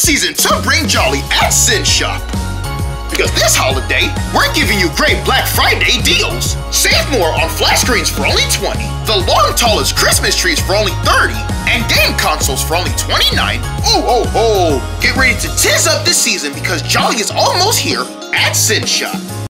season to bring jolly at Cinshop. Because this holiday, we're giving you great Black Friday deals. Save more on flat screens for only 20, the long tallest Christmas trees for only 30, and game consoles for only 29. Oh, oh, oh! Get ready to tiz up this season because Jolly is almost here at Cinshop.